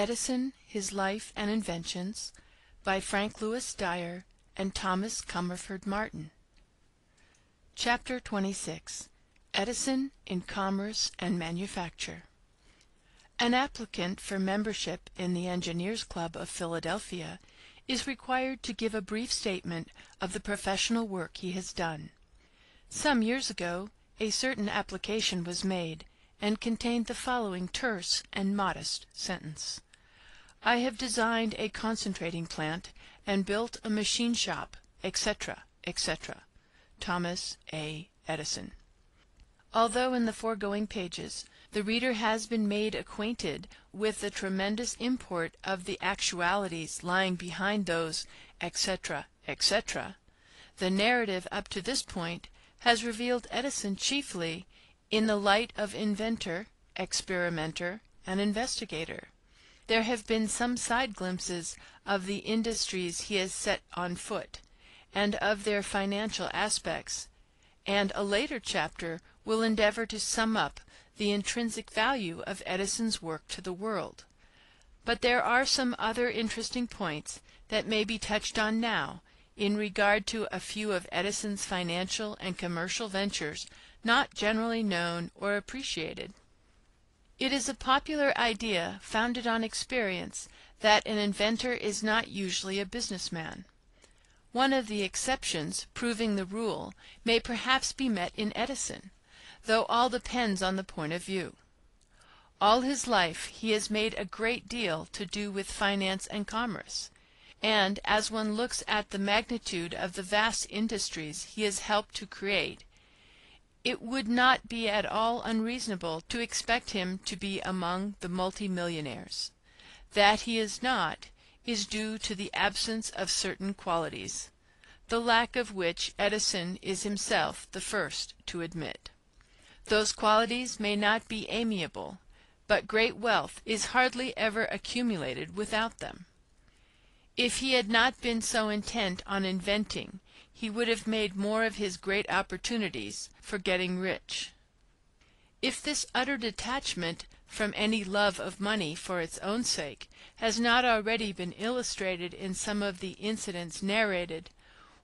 Edison, His Life and Inventions by Frank Lewis Dyer and Thomas Commerford Martin. Chapter 26 Edison in Commerce and Manufacture. An applicant for membership in the Engineers Club of Philadelphia is required to give a brief statement of the professional work he has done. Some years ago a certain application was made, and contained the following terse and modest sentence: "I have designed a concentrating plant and built a machine shop, etc., etc. Thomas A. Edison." Although in the foregoing pages the reader has been made acquainted with the tremendous import of the actualities lying behind those etc., etc., the narrative up to this point has revealed Edison chiefly in the light of inventor, experimenter, and investigator. There have been some side glimpses of the industries he has set on foot, and of their financial aspects, and a later chapter will endeavor to sum up the intrinsic value of Edison's work to the world. But there are some other interesting points that may be touched on now in regard to a few of Edison's financial and commercial ventures not generally known or appreciated. It is a popular idea, founded on experience, that an inventor is not usually a business man. One of the exceptions, proving the rule, may perhaps be met in Edison, though all depends on the point of view. All his life he has made a great deal to do with finance and commerce, and as one looks at the magnitude of the vast industries he has helped to create, it would not be at all unreasonable to expect him to be among the multi-millionaires. That he is not, is due to the absence of certain qualities, the lack of which Edison is himself the first to admit. Those qualities may not be amiable, but great wealth is hardly ever accumulated without them. If he had not been so intent on inventing he would have made more of his great opportunities for getting rich. If this utter detachment from any love of money for its own sake has not already been illustrated in some of the incidents narrated,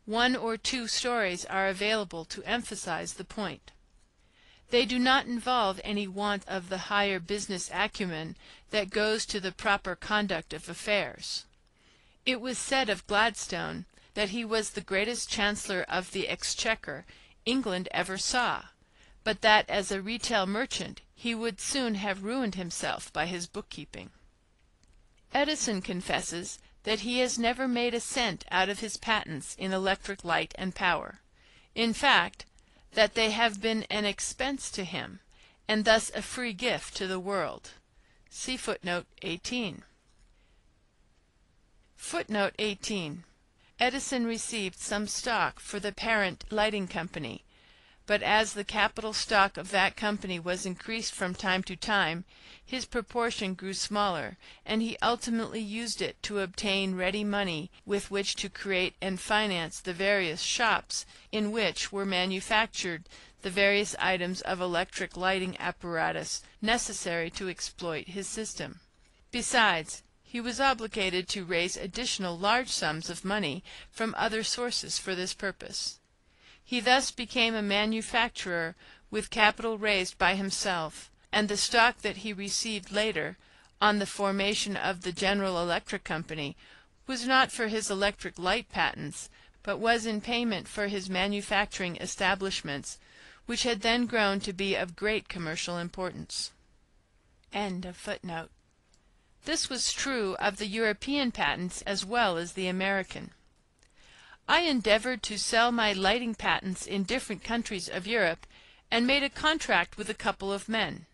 one or two stories are available to emphasize the point. They do not involve any want of the higher business acumen that goes to the proper conduct of affairs. It was said of Gladstone that he was the greatest Chancellor of the Exchequer England ever saw, but that as a retail merchant he would soon have ruined himself by his bookkeeping. Edison confesses that he has never made a cent out of his patents in electric light and power; in fact, that they have been an expense to him, and thus a free gift to the world. See footnote 18. Footnote 18. Edison received some stock for the parent lighting company, but as the capital stock of that company was increased from time to time, his proportion grew smaller, and he ultimately used it to obtain ready money with which to create and finance the various shops in which were manufactured the various items of electric lighting apparatus necessary to exploit his system. Besides he was obligated to raise additional large sums of money from other sources for this purpose. He thus became a manufacturer with capital raised by himself, and the stock that he received later, on the formation of the General Electric Company, was not for his electric light patents, but was in payment for his manufacturing establishments, which had then grown to be of great commercial importance. End of footnote. This was true of the European patents as well as the American. I endeavored to sell my lighting patents in different countries of Europe, and made a contract with a couple of men.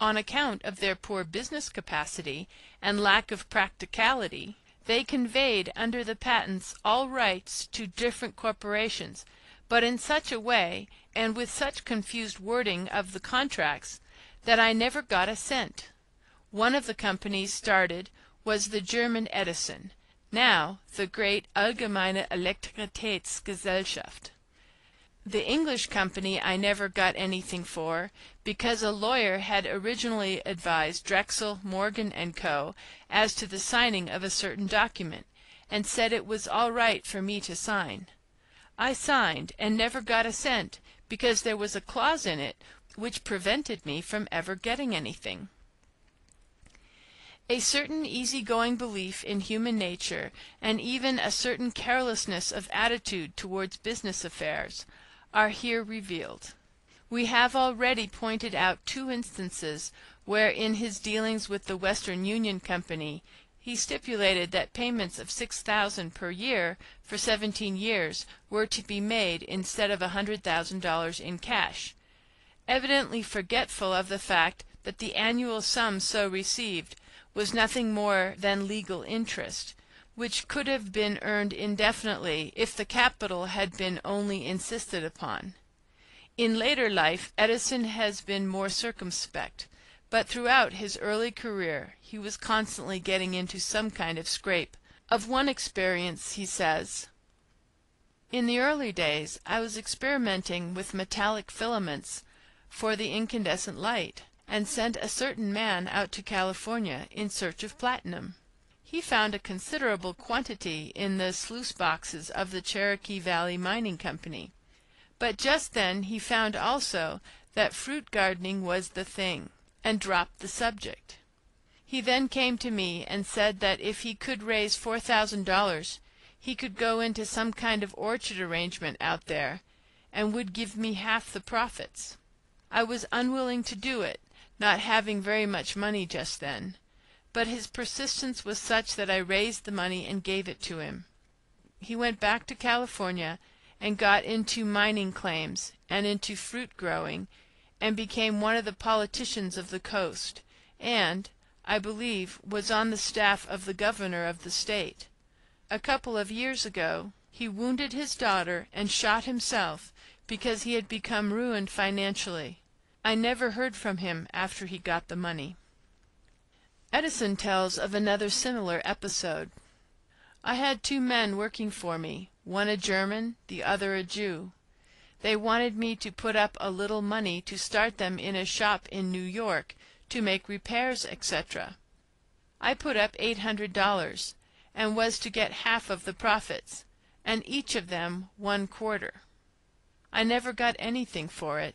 On account of their poor business capacity and lack of practicality, they conveyed under the patents all rights to different corporations, but in such a way, and with such confused wording of the contracts, that I never got a cent. One of the companies started was the German Edison, now the Great Allgemeine Elektrizitätsgesellschaft. The English company I never got anything for, because a lawyer had originally advised Drexel, Morgan & Co. as to the signing of a certain document, and said it was all right for me to sign. I signed, and never got a cent, because there was a clause in it which prevented me from ever getting anything. A certain easy-going belief in human nature, and even a certain carelessness of attitude towards business affairs, are here revealed. We have already pointed out two instances where in his dealings with the Western Union Company he stipulated that payments of six thousand per year for seventeen years were to be made instead of a hundred thousand dollars in cash, evidently forgetful of the fact that the annual sum so received was nothing more than legal interest, which could have been earned indefinitely if the capital had been only insisted upon. In later life Edison has been more circumspect. But throughout his early career he was constantly getting into some kind of scrape. Of one experience he says: In the early days I was experimenting with metallic filaments for the incandescent light, and sent a certain man out to California in search of platinum. He found a considerable quantity in the sluice boxes of the Cherokee Valley Mining Company, but just then he found also that fruit gardening was the thing and dropped the subject. He then came to me and said that if he could raise four thousand dollars he could go into some kind of orchard arrangement out there, and would give me half the profits. I was unwilling to do it, not having very much money just then, but his persistence was such that I raised the money and gave it to him. He went back to California and got into mining claims and into fruit growing and became one of the politicians of the coast, and, I believe, was on the staff of the governor of the state. A couple of years ago he wounded his daughter and shot himself because he had become ruined financially. I never heard from him after he got the money. Edison tells of another similar episode. I had two men working for me, one a German, the other a Jew. They wanted me to put up a little money to start them in a shop in New York to make repairs, etc. I put up eight hundred dollars, and was to get half of the profits, and each of them one quarter. I never got anything for it.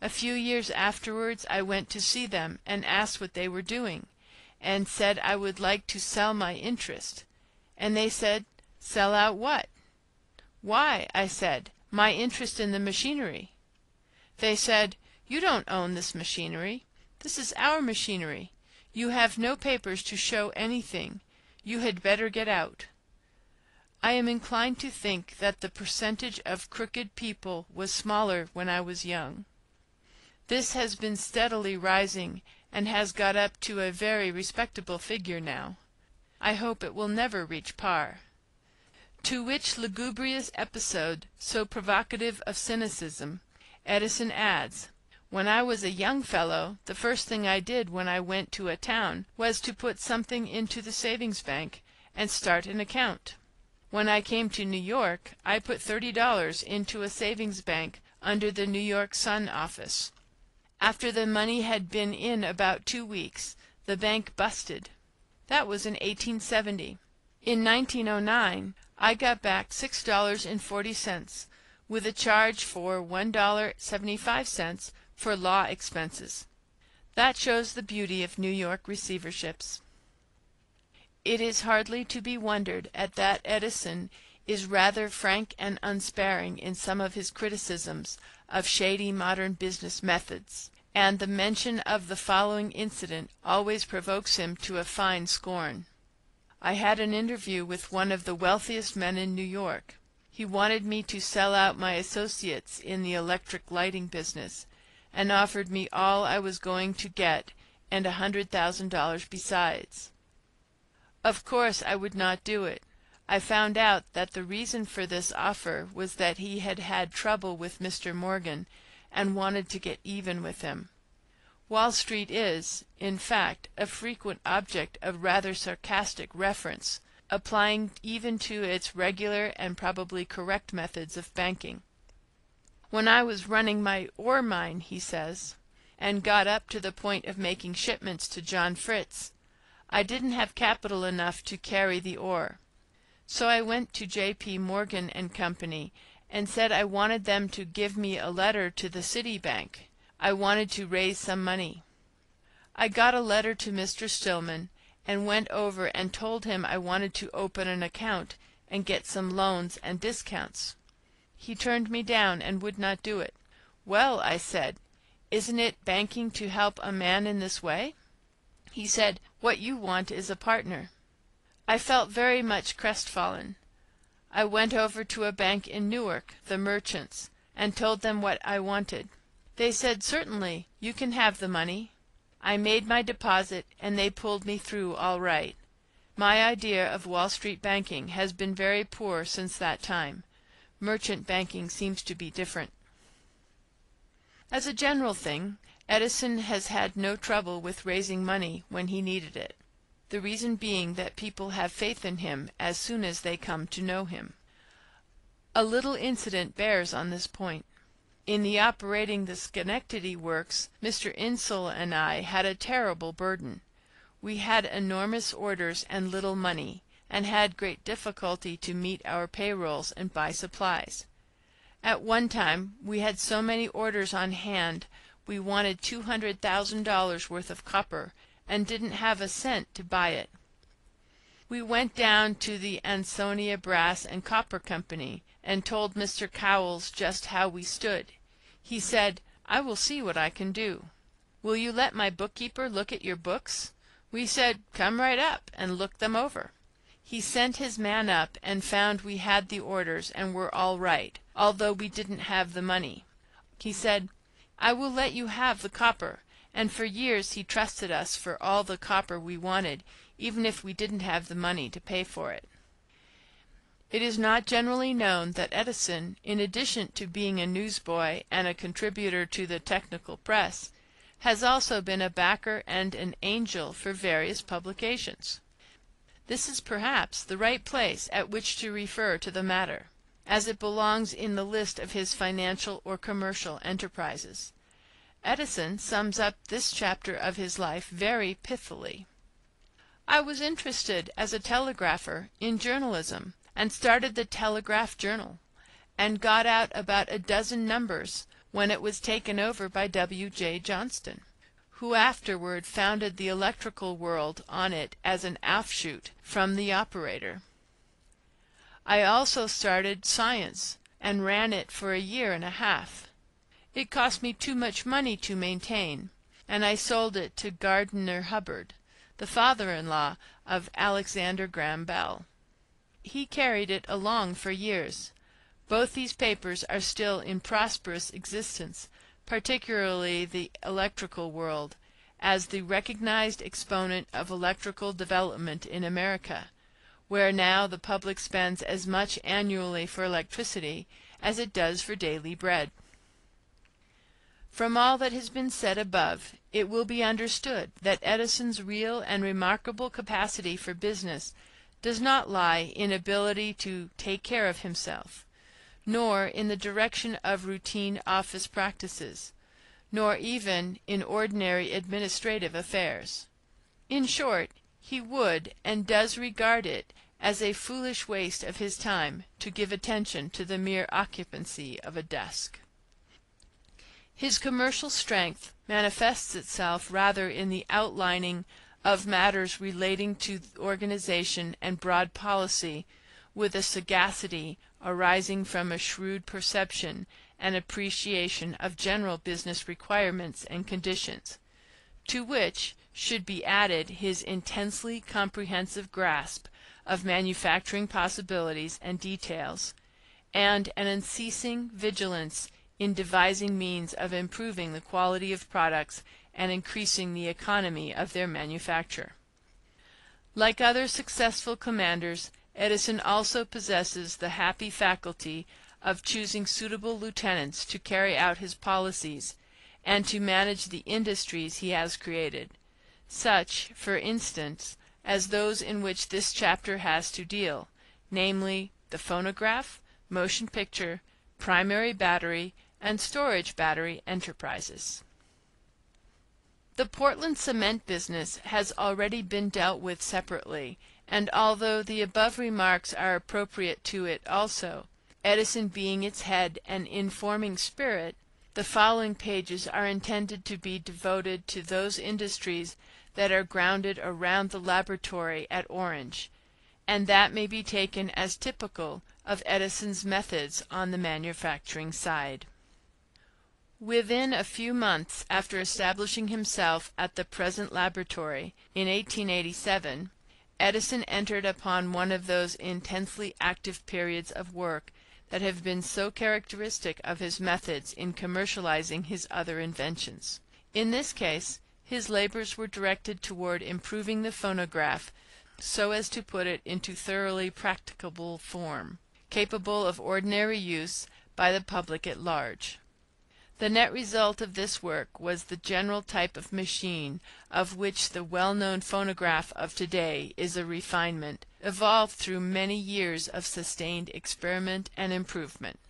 A few years afterwards I went to see them and asked what they were doing, and said I would like to sell my interest, and they said, "Sell out what?" "Why," I said my interest in the machinery. They said, "You don't own this machinery. This is our machinery. You have no papers to show anything. You had better get out." I am inclined to think that the percentage of crooked people was smaller when I was young. This has been steadily rising, and has got up to a very respectable figure now. I hope it will never reach par. To which lugubrious episode, so provocative of cynicism, Edison adds, "When I was a young fellow, the first thing I did when I went to a town was to put something into the savings bank and start an account. When I came to New York I put thirty dollars into a savings bank under the New York Sun office. After the money had been in about two weeks the bank busted. That was in 1870. In 1909 I got back six dollars and forty cents, with a charge for one dollar seventy five cents for law expenses. That shows the beauty of New York receiverships. It is hardly to be wondered at that Edison is rather frank and unsparing in some of his criticisms of shady modern business methods, and the mention of the following incident always provokes him to a fine scorn. I had an interview with one of the wealthiest men in New York. He wanted me to sell out my associates in the electric lighting business, and offered me all I was going to get and a hundred thousand dollars besides. Of course I would not do it. I found out that the reason for this offer was that he had had trouble with Mr. Morgan and wanted to get even with him. Wall Street is, in fact, a frequent object of rather sarcastic reference, applying even to its regular and probably correct methods of banking. when I was running my ore mine," he says, "and got up to the point of making shipments to John Fritz, I didn't have capital enough to carry the ore. So I went to J. P. Morgan & Co. and said I wanted them to give me a letter to the City Bank. I wanted to raise some money. I got a letter to Mr. Stillman, and went over and told him I wanted to open an account and get some loans and discounts. He turned me down and would not do it. "Well," I said, "isn't it banking to help a man in this way?" He said, "What you want is a partner." I felt very much crestfallen. I went over to a bank in Newark, the Merchants, and told them what I wanted. They said, "Certainly, you can have the money." I made my deposit, and they pulled me through all right. My idea of Wall Street banking has been very poor since that time. Merchant banking seems to be different. As a general thing, Edison has had no trouble with raising money when he needed it, the reason being that people have faith in him as soon as they come to know him. A little incident bears on this point. In the operating the Schenectady works Mr. Insull and I had a terrible burden. We had enormous orders and little money, and had great difficulty to meet our payrolls and buy supplies. At one time we had so many orders on hand we wanted two hundred thousand dollars worth of copper, and didn't have a cent to buy it. We went down to the Ansonia Brass and Copper Company and told Mr. Cowles just how we stood. He said, "I will see what I can do. Will you let my bookkeeper look at your books?" We said, "Come right up and look them over." He sent his man up and found we had the orders and were all right, although we didn't have the money. He said, "I will let you have the copper," and for years he trusted us for all the copper we wanted, even if we didn't have the money to pay for it. It is not generally known that Edison, in addition to being a newsboy and a contributor to the technical press, has also been a backer and an angel for various publications. This is perhaps the right place at which to refer to the matter, as it belongs in the list of his financial or commercial enterprises. Edison sums up this chapter of his life very pithily. I was interested as a telegrapher in journalism and started the Telegraph Journal, and got out about a dozen numbers when it was taken over by W. J. Johnston, who afterward founded the electrical world on it as an offshoot from the operator. I also started Science, and ran it for a year and a half. It cost me too much money to maintain, and I sold it to Gardner Hubbard, the father-in-law of Alexander Graham Bell he carried it along for years. Both these papers are still in prosperous existence, particularly the Electrical World, as the recognized exponent of electrical development in America, where now the public spends as much annually for electricity as it does for daily bread. From all that has been said above it will be understood that Edison's real and remarkable capacity for business does not lie in ability to take care of himself, nor in the direction of routine office practices, nor even in ordinary administrative affairs. In short, he would and does regard it as a foolish waste of his time to give attention to the mere occupancy of a desk. His commercial strength manifests itself rather in the outlining of matters relating to organization and broad policy with a sagacity arising from a shrewd perception and appreciation of general business requirements and conditions, to which should be added his intensely comprehensive grasp of manufacturing possibilities and details, and an unceasing vigilance in devising means of improving the quality of products and increasing the economy of their manufacture. Like other successful commanders, Edison also possesses the happy faculty of choosing suitable lieutenants to carry out his policies and to manage the industries he has created, such, for instance, as those in which this chapter has to deal, namely, the phonograph, motion picture, primary battery, and storage battery enterprises. The Portland cement business has already been dealt with separately, and although the above remarks are appropriate to it also, Edison being its head and informing spirit, the following pages are intended to be devoted to those industries that are grounded around the laboratory at Orange, and that may be taken as typical of Edison's methods on the manufacturing side. Within a few months after establishing himself at the present laboratory, in 1887, Edison entered upon one of those intensely active periods of work that have been so characteristic of his methods in commercializing his other inventions. In this case his labors were directed toward improving the phonograph so as to put it into thoroughly practicable form, capable of ordinary use by the public at large. The net result of this work was the general type of machine of which the well known phonograph of to day is a refinement, evolved through many years of sustained experiment and improvement.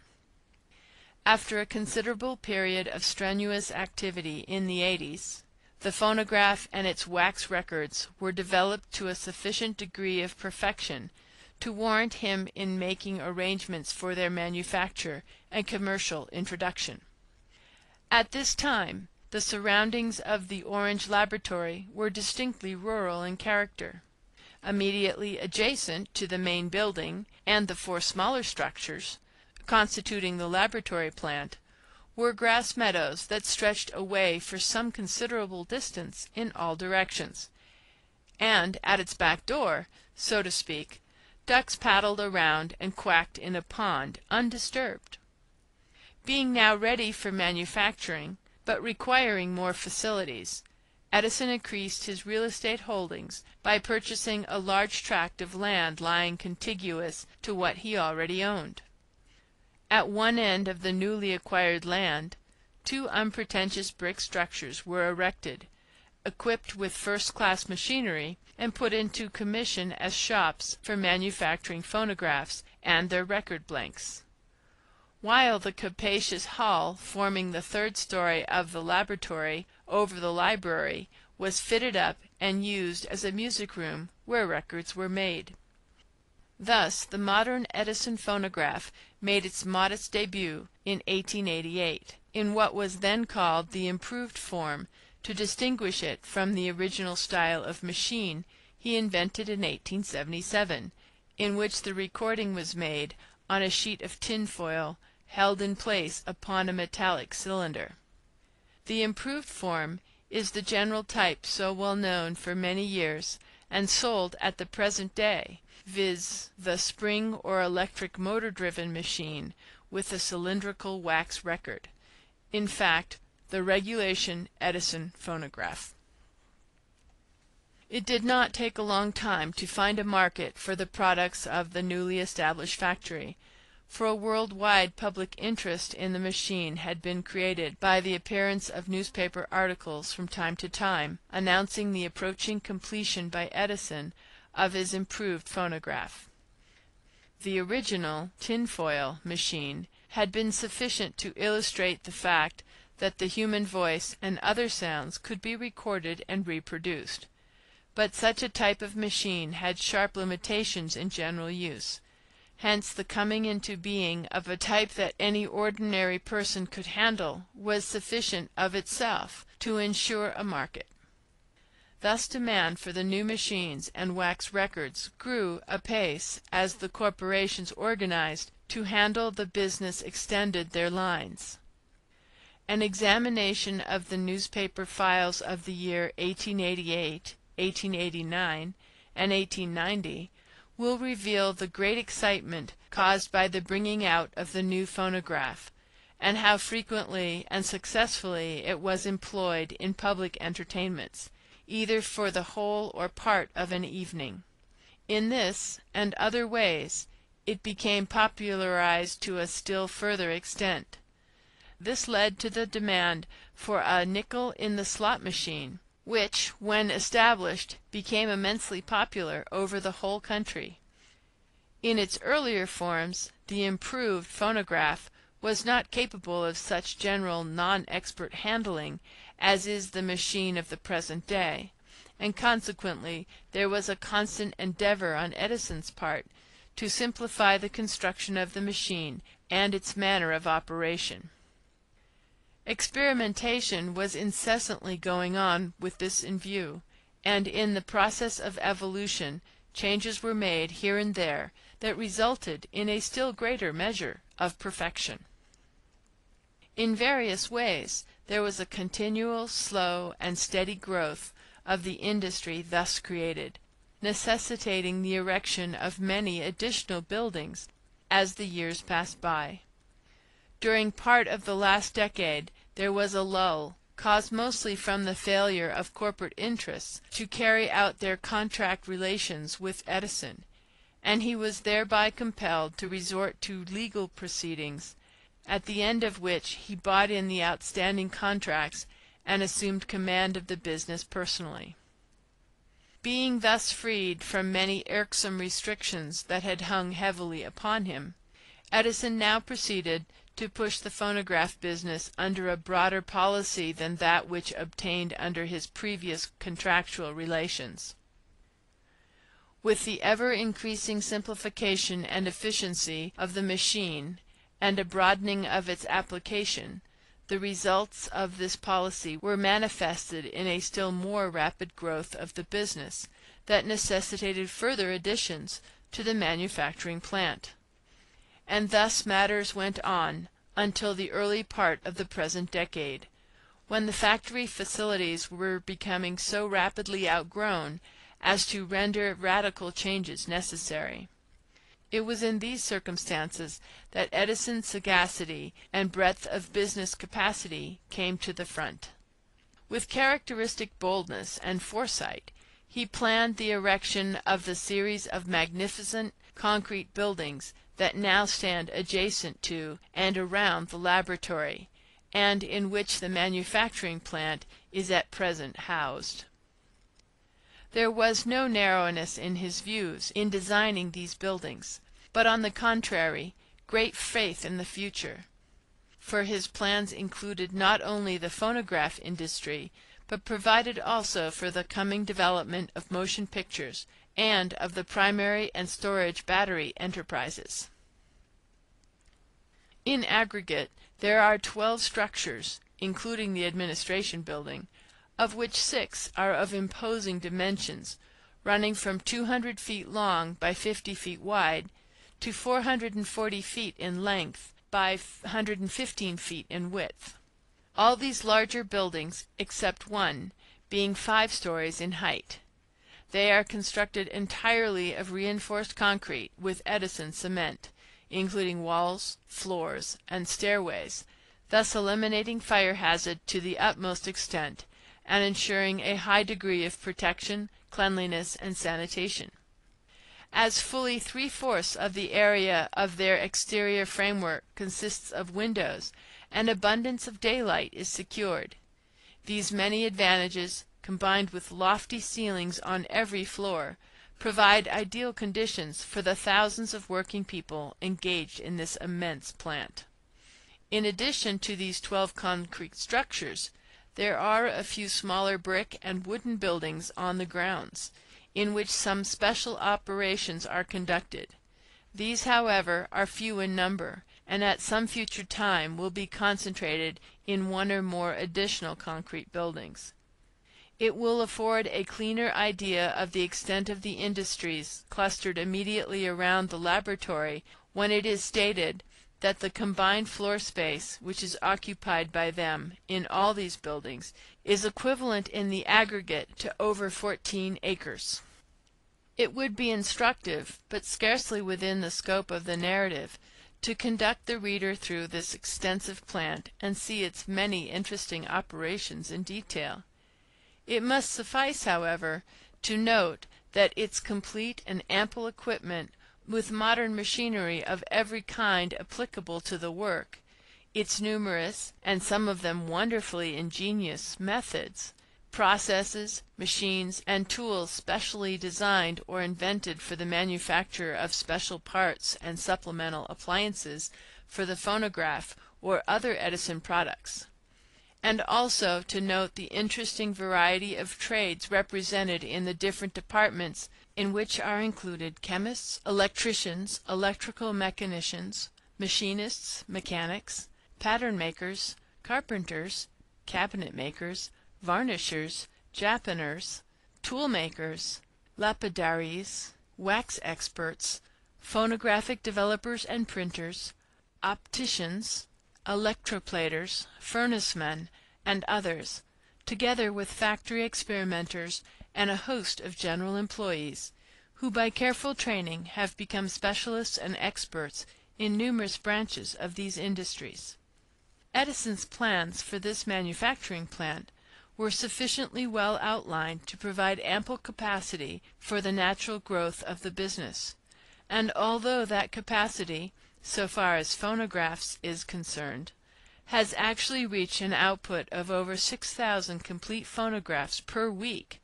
After a considerable period of strenuous activity in the eighties, the phonograph and its wax records were developed to a sufficient degree of perfection to warrant him in making arrangements for their manufacture and commercial introduction. At this time the surroundings of the Orange laboratory were distinctly rural in character. Immediately adjacent to the main building and the four smaller structures, constituting the laboratory plant, were grass meadows that stretched away for some considerable distance in all directions, and at its back door, so to speak, ducks paddled around and quacked in a pond, undisturbed. Being now ready for manufacturing, but requiring more facilities, Edison increased his real estate holdings by purchasing a large tract of land lying contiguous to what he already owned. At one end of the newly acquired land, two unpretentious brick structures were erected, equipped with first class machinery, and put into commission as shops for manufacturing phonographs and their record blanks while the capacious hall forming the third story of the laboratory over the library was fitted up and used as a music room where records were made. Thus the modern Edison phonograph made its modest debut in 1888, in what was then called the improved form, to distinguish it from the original style of machine he invented in 1877, in which the recording was made on a sheet of tin foil held in place upon a metallic cylinder. The improved form is the general type so well known for many years and sold at the present day, viz., the spring or electric motor driven machine with a cylindrical wax record, in fact the regulation Edison phonograph. It did not take a long time to find a market for the products of the newly established factory for a world wide public interest in the machine had been created by the appearance of newspaper articles from time to time announcing the approaching completion by Edison of his improved phonograph. The original tin foil machine had been sufficient to illustrate the fact that the human voice and other sounds could be recorded and reproduced. But such a type of machine had sharp limitations in general use. Hence the coming into being of a type that any ordinary person could handle was sufficient of itself to insure a market. Thus demand for the new machines and wax records grew apace as the corporations organized to handle the business extended their lines. An examination of the newspaper files of the year 1888, 1889, and 1890 will reveal the great excitement caused by the bringing out of the new phonograph, and how frequently and successfully it was employed in public entertainments, either for the whole or part of an evening. In this and other ways it became popularized to a still further extent. This led to the demand for a nickel in the slot machine which, when established, became immensely popular over the whole country. In its earlier forms the improved phonograph was not capable of such general non-expert handling as is the machine of the present day, and consequently there was a constant endeavor on Edison's part to simplify the construction of the machine and its manner of operation. Experimentation was incessantly going on with this in view, and in the process of evolution changes were made here and there that resulted in a still greater measure of perfection. In various ways there was a continual, slow, and steady growth of the industry thus created, necessitating the erection of many additional buildings as the years passed by. During part of the last decade there was a lull, caused mostly from the failure of corporate interests to carry out their contract relations with Edison, and he was thereby compelled to resort to legal proceedings, at the end of which he bought in the outstanding contracts and assumed command of the business personally. Being thus freed from many irksome restrictions that had hung heavily upon him, Edison now proceeded to push the phonograph business under a broader policy than that which obtained under his previous contractual relations. With the ever increasing simplification and efficiency of the machine and a broadening of its application, the results of this policy were manifested in a still more rapid growth of the business that necessitated further additions to the manufacturing plant. And thus matters went on until the early part of the present decade, when the factory facilities were becoming so rapidly outgrown as to render radical changes necessary. It was in these circumstances that Edison's sagacity and breadth of business capacity came to the front. With characteristic boldness and foresight he planned the erection of the series of magnificent concrete buildings that now stand adjacent to and around the laboratory, and in which the manufacturing plant is at present housed. There was no narrowness in his views in designing these buildings, but on the contrary great faith in the future, for his plans included not only the phonograph industry, but provided also for the coming development of motion pictures and of the primary and storage battery enterprises. In aggregate there are twelve structures, including the Administration Building, of which six are of imposing dimensions, running from 200 feet long by 50 feet wide to 440 feet in length by 115 feet in width. All these larger buildings, except one, being five stories in height. They are constructed entirely of reinforced concrete with Edison cement, including walls, floors, and stairways, thus eliminating fire hazard to the utmost extent, and ensuring a high degree of protection, cleanliness, and sanitation. As fully three-fourths of the area of their exterior framework consists of windows, an abundance of daylight is secured. These many advantages combined with lofty ceilings on every floor, provide ideal conditions for the thousands of working people engaged in this immense plant. In addition to these twelve concrete structures, there are a few smaller brick and wooden buildings on the grounds, in which some special operations are conducted. These, however, are few in number, and at some future time will be concentrated in one or more additional concrete buildings. It will afford a cleaner idea of the extent of the industries clustered immediately around the laboratory when it is stated that the combined floor space which is occupied by them in all these buildings is equivalent in the aggregate to over fourteen acres. It would be instructive, but scarcely within the scope of the narrative, to conduct the reader through this extensive plant and see its many interesting operations in detail. It must suffice, however, to note that its complete and ample equipment with modern machinery of every kind applicable to the work, its numerous, and some of them wonderfully ingenious, methods, processes, machines, and tools specially designed or invented for the manufacture of special parts and supplemental appliances for the phonograph or other Edison products, and also to note the interesting variety of trades represented in the different departments in which are included chemists, electricians, electrical mechanicians, machinists, mechanics, pattern makers, carpenters, cabinet makers, varnishers, japaners, tool makers, lapidaries, wax experts, phonographic developers and printers, opticians, electroplaters, furnacemen, and others, together with factory experimenters and a host of general employees, who by careful training have become specialists and experts in numerous branches of these industries. Edison's plans for this manufacturing plant were sufficiently well outlined to provide ample capacity for the natural growth of the business, and although that capacity, so far as phonographs is concerned, has actually reached an output of over 6,000 complete phonographs per week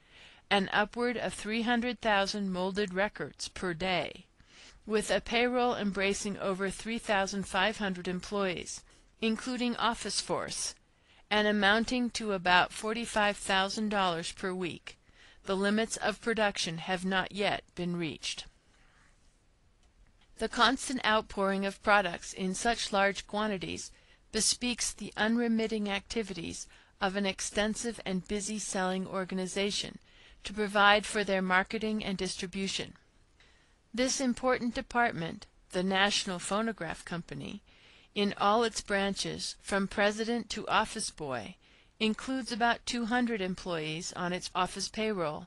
and upward of 300,000 molded records per day, with a payroll embracing over 3,500 employees, including office force, and amounting to about $45,000 per week, the limits of production have not yet been reached. The constant outpouring of products in such large quantities bespeaks the unremitting activities of an extensive and busy selling organization to provide for their marketing and distribution. This important department, the National Phonograph Company, in all its branches, from president to office boy, includes about 200 employees on its office payroll,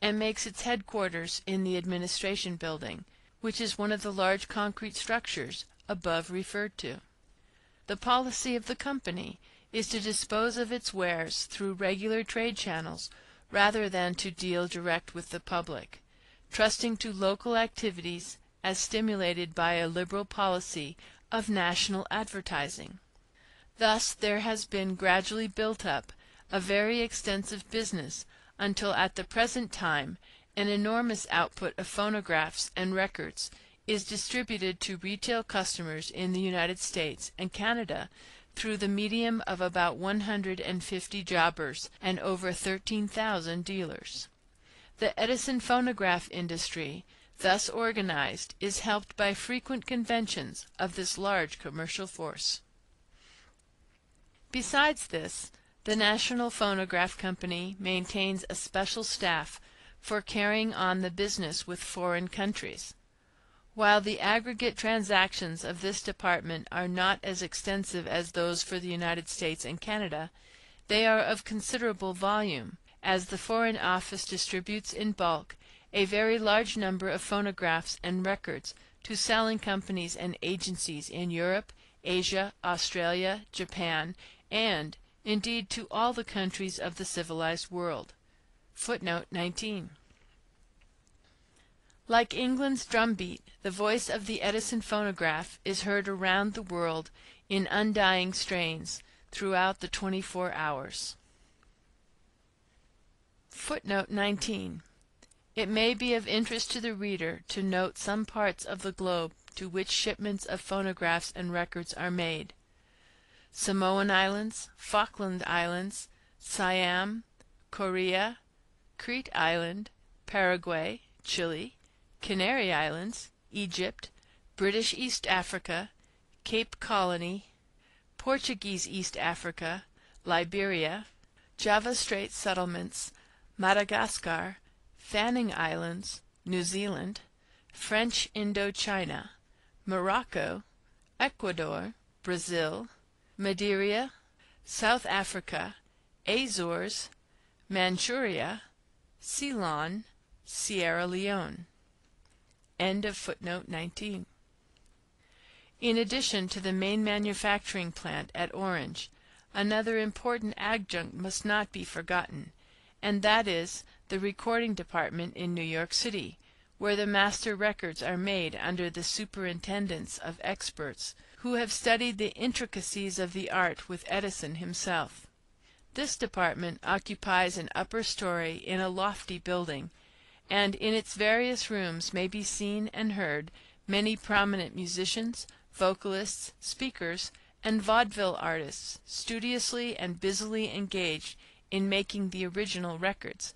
and makes its headquarters in the Administration Building, which is one of the large concrete structures above referred to. The policy of the company is to dispose of its wares through regular trade channels rather than to deal direct with the public, trusting to local activities as stimulated by a liberal policy of national advertising. Thus there has been gradually built up a very extensive business until at the present time an enormous output of phonographs and records is distributed to retail customers in the United States and Canada through the medium of about one hundred and fifty jobbers and over thirteen thousand dealers. The Edison phonograph industry, thus organized, is helped by frequent conventions of this large commercial force. Besides this, the National Phonograph Company maintains a special staff for carrying on the business with foreign countries. While the aggregate transactions of this department are not as extensive as those for the United States and Canada, they are of considerable volume, as the Foreign Office distributes in bulk a very large number of phonographs and records to selling companies and agencies in Europe, Asia, Australia, Japan, and, indeed, to all the countries of the civilized world. [Footnote 19: Like England's drum beat, the voice of the Edison phonograph is heard around the world in undying strains throughout the twenty four hours. [Footnote 19: It may be of interest to the reader to note some parts of the globe to which shipments of phonographs and records are made. Samoan Islands, Falkland Islands, Siam, Corea, Crete Island, Paraguay, Chile, Canary Islands, Egypt, British East Africa, Cape Colony, Portuguese East Africa, Liberia, Java Strait settlements, Madagascar, Fanning Islands, New Zealand, French Indo China, Morocco, Ecuador, Brazil, Madeira, South Africa, Azores, Manchuria, Ceylon, Sierra Leone. End of footnote 19. In addition to the main manufacturing plant at Orange, another important adjunct must not be forgotten, and that is the recording department in New York City, where the master records are made under the superintendence of experts who have studied the intricacies of the art with Edison himself. This department occupies an upper story in a lofty building, and in its various rooms may be seen and heard many prominent musicians, vocalists, speakers, and vaudeville artists studiously and busily engaged in making the original records,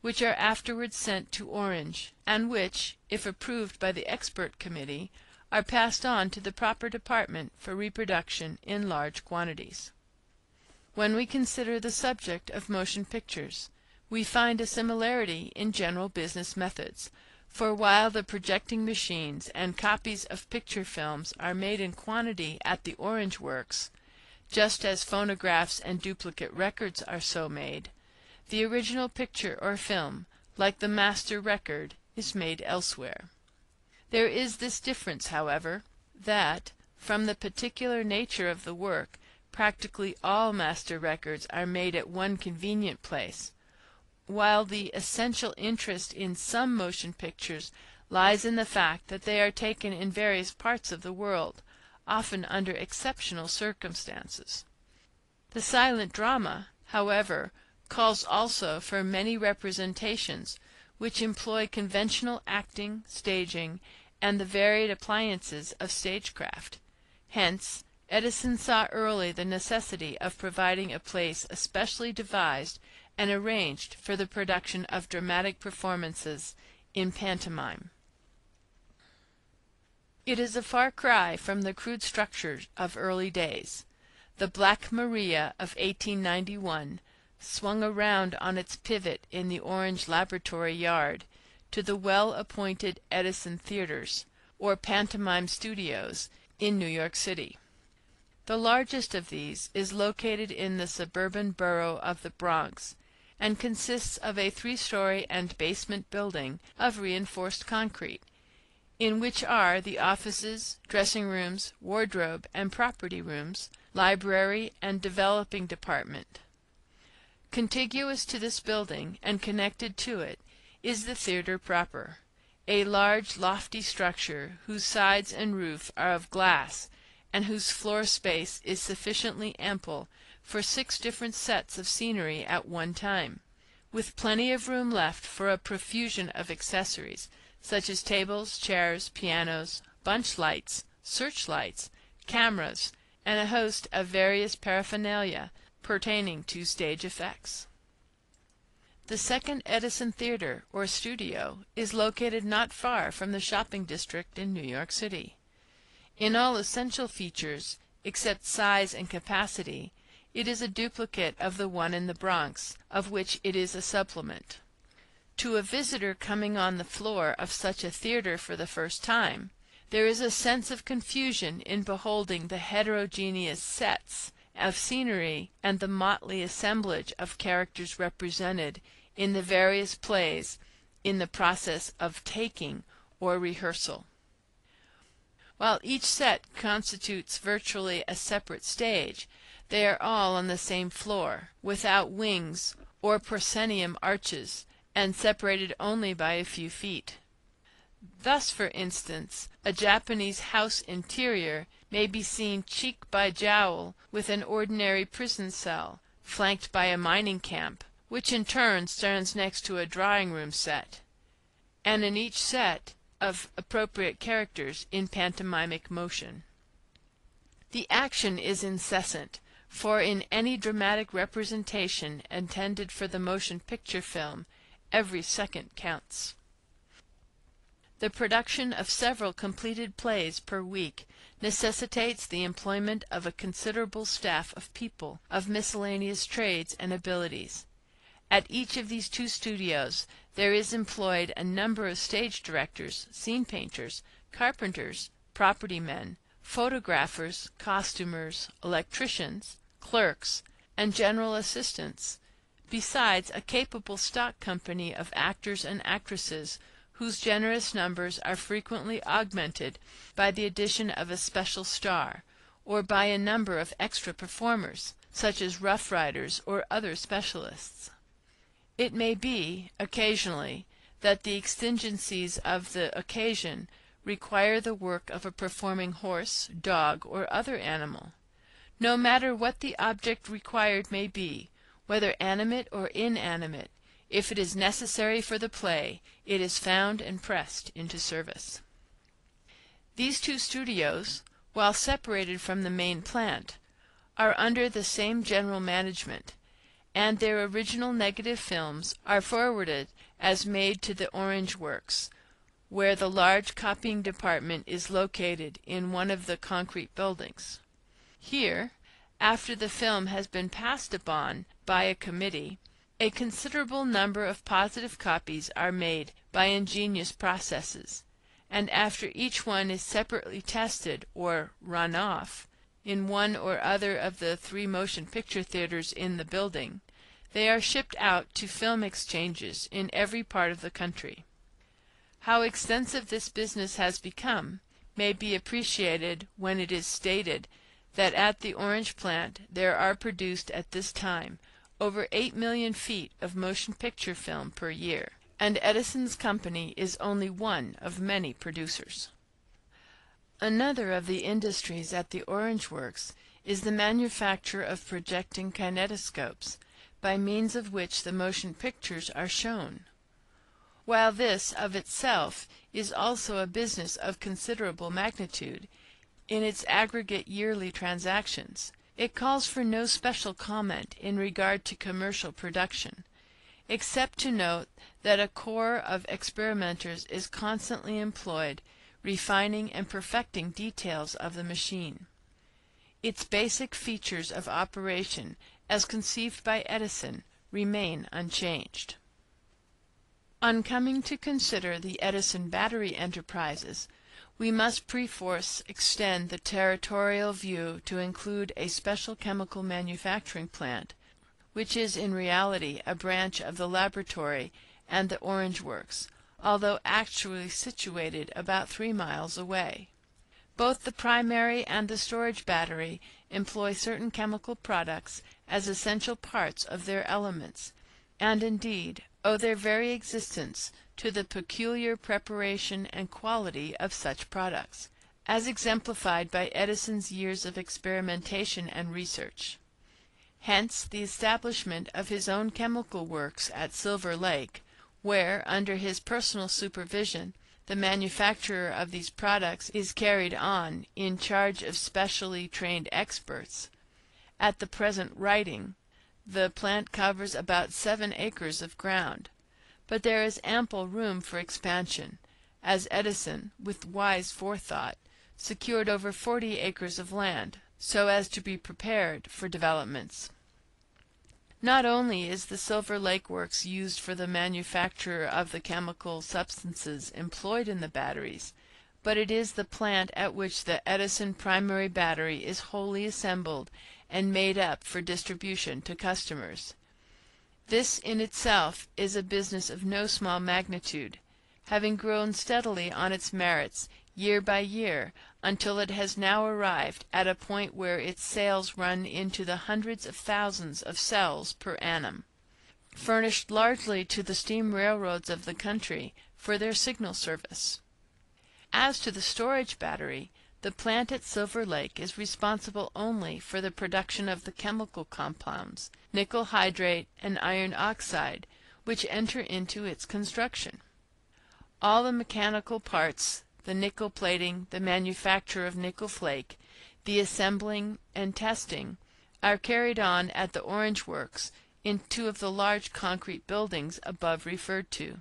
which are afterwards sent to Orange, and which, if approved by the expert committee, are passed on to the proper department for reproduction in large quantities. When we consider the subject of motion pictures, we find a similarity in general business methods, for while the projecting machines and copies of picture films are made in quantity at the Orange works, just as phonographs and duplicate records are so made, the original picture or film, like the master record, is made elsewhere. There is this difference, however, that, from the particular nature of the work, practically all master records are made at one convenient place, while the essential interest in some motion pictures lies in the fact that they are taken in various parts of the world, often under exceptional circumstances. The silent drama, however, calls also for many representations which employ conventional acting, staging, and the varied appliances of stagecraft. Hence Edison saw early the necessity of providing a place especially devised and arranged for the production of dramatic performances in pantomime. It is a far cry from the crude structures of early days. The Black Maria of 1891 swung around on its pivot in the Orange Laboratory Yard to the well appointed Edison Theaters, or pantomime studios, in New York City. The largest of these is located in the suburban borough of the Bronx, and consists of a three story and basement building of reinforced concrete, in which are the offices, dressing rooms, wardrobe and property rooms, library and developing department. Contiguous to this building, and connected to it, is the theatre proper, a large lofty structure whose sides and roof are of glass and whose floor space is sufficiently ample for six different sets of scenery at one time, with plenty of room left for a profusion of accessories, such as tables, chairs, pianos, bunch lights, searchlights, cameras, and a host of various paraphernalia pertaining to stage effects. The second Edison Theatre, or studio, is located not far from the shopping district in New York City. In all essential features, except size and capacity, it is a duplicate of the one in the Bronx, of which it is a supplement. To a visitor coming on the floor of such a theatre for the first time, there is a sense of confusion in beholding the heterogeneous sets of scenery and the motley assemblage of characters represented in the various plays in the process of "taking" or rehearsal. While each set constitutes virtually a separate stage, they are all on the same floor, without wings or proscenium arches, and separated only by a few feet. Thus, for instance, a Japanese house interior may be seen cheek by jowl with an ordinary prison cell, flanked by a mining camp, which in turn stands next to a drawing room set, and in each set of appropriate characters in pantomimic motion. The action is incessant, for in any dramatic representation intended for the motion picture film every second counts. The production of several completed plays per week necessitates the employment of a considerable staff of people of miscellaneous trades and abilities. At each of these two studios there is employed a number of stage directors, scene painters, carpenters, property men, photographers, costumers, electricians, clerks, and general assistants, besides a capable stock company of actors and actresses whose generous numbers are frequently augmented by the addition of a special star, or by a number of extra performers, such as rough riders or other specialists. It may be, occasionally, that the exigencies of the occasion require the work of a performing horse, dog, or other animal. No matter what the object required may be, whether animate or inanimate, if it is necessary for the play, it is found and pressed into service. These two studios, while separated from the main plant, are under the same general management, and their original negative films are forwarded as made to the Orange Works, where the large copying department is located in one of the concrete buildings. Here, after the film has been passed upon by a committee, a considerable number of positive copies are made by ingenious processes, and after each one is separately tested or "run off" in one or other of the three motion picture theaters in the building, they are shipped out to film exchanges in every part of the country. How extensive this business has become may be appreciated when it is stated that at the Orange plant there are produced at this time over 8,000,000 feet of motion picture film per year, and Edison's company is only one of many producers. Another of the industries at the Orange Works is the manufacture of projecting kinetoscopes, by means of which the motion pictures are shown. While this, of itself, is also a business of considerable magnitude, in its aggregate yearly transactions, it calls for no special comment in regard to commercial production, except to note that a corps of experimenters is constantly employed refining and perfecting details of the machine. Its basic features of operation, as conceived by Edison, remain unchanged. On coming to consider the Edison battery enterprises we must perforce extend the territorial view to include a special chemical manufacturing plant, which is in reality a branch of the laboratory and the Orange Works, although actually situated about three miles away. Both the primary and the storage battery employ certain chemical products as essential parts of their elements, and indeed owe their very existence to the peculiar preparation and quality of such products, as exemplified by Edison's years of experimentation and research. Hence the establishment of his own chemical works at Silver Lake, where, under his personal supervision, the manufacture of these products is carried on in charge of specially trained experts. At the present writing, the plant covers about seven acres of ground but there is ample room for expansion, as Edison, with wise forethought, secured over forty acres of land, so as to be prepared for developments. Not only is the Silver Lake Works used for the manufacture of the chemical substances employed in the batteries, but it is the plant at which the Edison primary battery is wholly assembled and made up for distribution to customers. This in itself is a business of no small magnitude, having grown steadily on its merits year by year until it has now arrived at a point where its sales run into the hundreds of thousands of cells per annum, furnished largely to the steam railroads of the country for their signal service. As to the storage battery, the plant at Silver Lake is responsible only for the production of the chemical compounds, nickel hydrate and iron oxide, which enter into its construction. All the mechanical parts, the nickel plating, the manufacture of nickel flake, the assembling and testing, are carried on at the Orange Works in two of the large concrete buildings above referred to.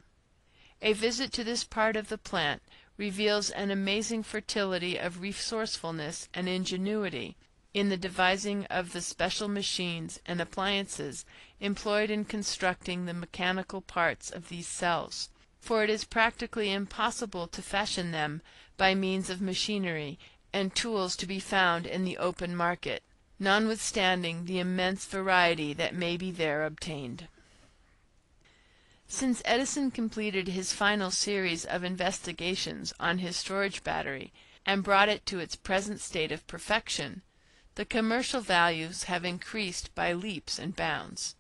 A visit to this part of the plant reveals an amazing fertility of resourcefulness and ingenuity in the devising of the special machines and appliances employed in constructing the mechanical parts of these cells, for it is practically impossible to fashion them by means of machinery and tools to be found in the open market, notwithstanding the immense variety that may be there obtained. Since Edison completed his final series of investigations on his storage battery and brought it to its present state of perfection, the commercial values have increased by leaps and bounds.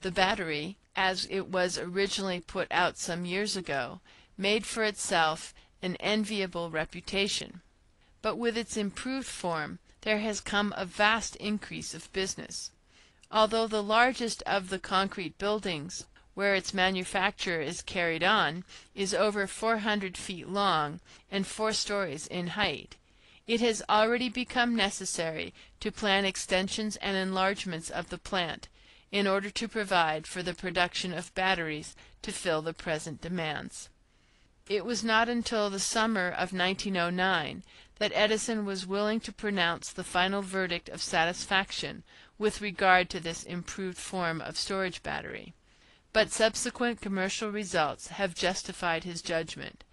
The battery, as it was originally put out some years ago, made for itself an enviable reputation, but with its improved form there has come a vast increase of business. Although the largest of the concrete buildings where its manufacture is carried on, is over four hundred feet long and four stories in height. It has already become necessary to plan extensions and enlargements of the plant in order to provide for the production of batteries to fill the present demands. It was not until the summer of 1909 that Edison was willing to pronounce the final verdict of satisfaction with regard to this improved form of storage battery. But subsequent commercial results have justified his judgment,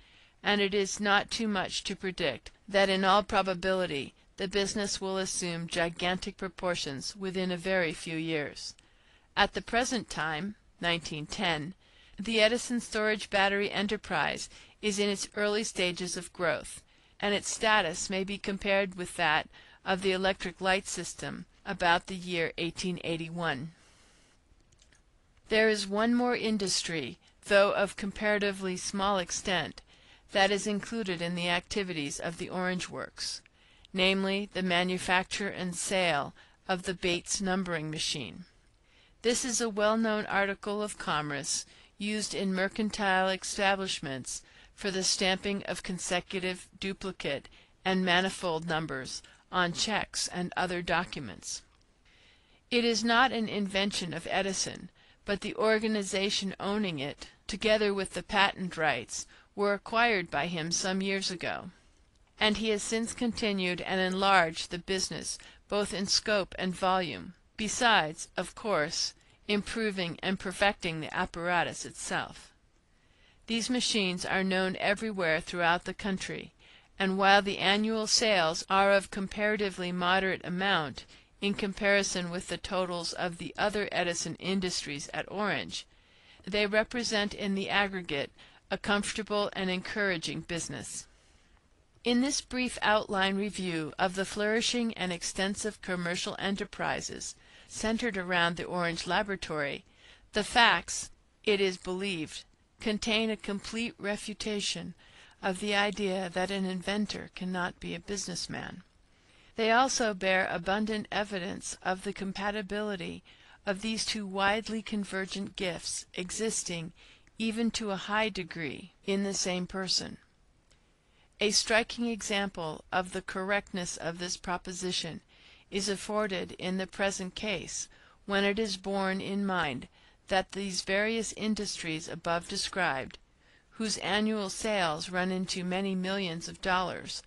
and it is not too much to predict that in all probability the business will assume gigantic proportions within a very few years. At the present time (1910) the Edison storage battery enterprise is in its early stages of growth, and its status may be compared with that of the electric light system about the year 1881. There is one more industry, though of comparatively small extent, that is included in the activities of the Orange Works, namely the manufacture and sale of the Bates numbering machine. This is a well known article of commerce used in mercantile establishments for the stamping of consecutive, duplicate, and manifold numbers on checks and other documents. It is not an invention of Edison, but the organization owning it, together with the patent rights, were acquired by him some years ago, and he has since continued and enlarged the business both in scope and volume, besides, of course, improving and perfecting the apparatus itself. These machines are known everywhere throughout the country, and while the annual sales are of comparatively moderate amount in comparison with the totals of the other Edison industries at Orange, they represent in the aggregate a comfortable and encouraging business. In this brief outline review of the flourishing and extensive commercial enterprises centered around the Orange laboratory, the facts, it is believed, contain a complete refutation of the idea that an inventor cannot be a business man. They also bear abundant evidence of the compatibility of these two widely convergent gifts existing even to a high degree, in the same person. A striking example of the correctness of this proposition is afforded in the present case, when it is borne in mind that these various industries above described, whose annual sales run into many millions of dollars,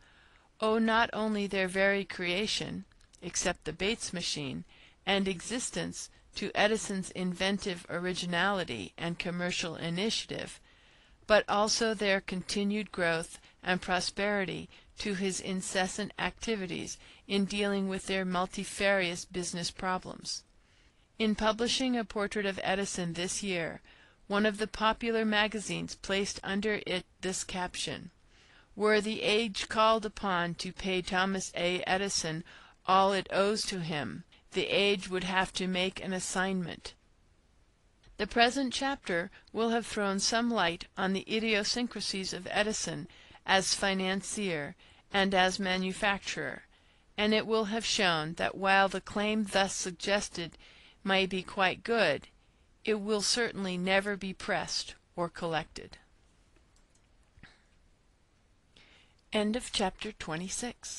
owe not only their very creation, except the Bates machine, and existence to Edison's inventive originality and commercial initiative, but also their continued growth and prosperity to his incessant activities in dealing with their multifarious business problems. In publishing a portrait of Edison this year, one of the popular magazines placed under it this caption: "Were the age called upon to pay Thomas A. Edison all it owes to him, the age would have to make an assignment." The present chapter will have thrown some light on the idiosyncrasies of Edison as financier and as manufacturer, and it will have shown that while the claim thus suggested may be quite good, it will certainly never be pressed or collected. End of chapter 26